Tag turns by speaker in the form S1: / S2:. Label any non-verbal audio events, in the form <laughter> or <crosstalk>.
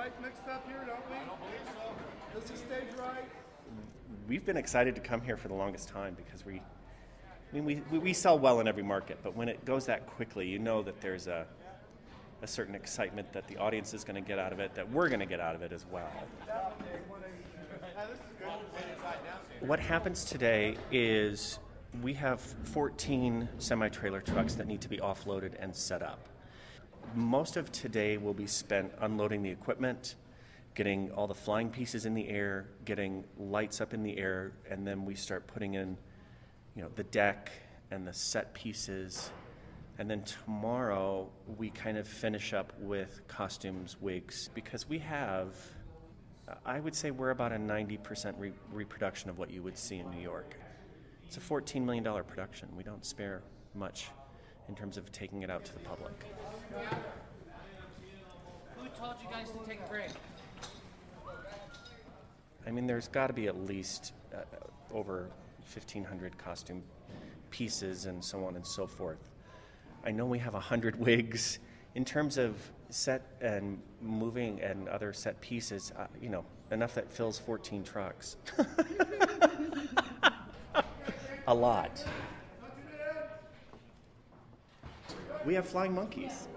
S1: right mixed up here, don't we? I don't believe so. Is the stage right?
S2: We've been excited to come here for the longest time because we, I mean, we, we, we sell well in every market, but when it goes that quickly, you know that there's a, a certain excitement that the audience is going to get out of it, that we're going to get out of it as well. What happens today is we have 14 semi trailer trucks that need to be offloaded and set up. Most of today will be spent unloading the equipment, getting all the flying pieces in the air, getting lights up in the air, and then we start putting in, you know, the deck and the set pieces. And then tomorrow we kind of finish up with costumes, wigs, because we have, I would say we're about a 90% re- reproduction of what you would see in New York. It's a $14 million production. We don't spare much in terms of taking it out to the public.
S3: Who told you guys to take a break?
S2: I mean, there's got to be at least uh, over 1,500 costume pieces and so on and so forth. I know we have 100 <laughs> wigs. In terms of set and moving and other set pieces, uh, you know, enough that fills 14 trucks. <laughs> A lot. We have flying monkeys.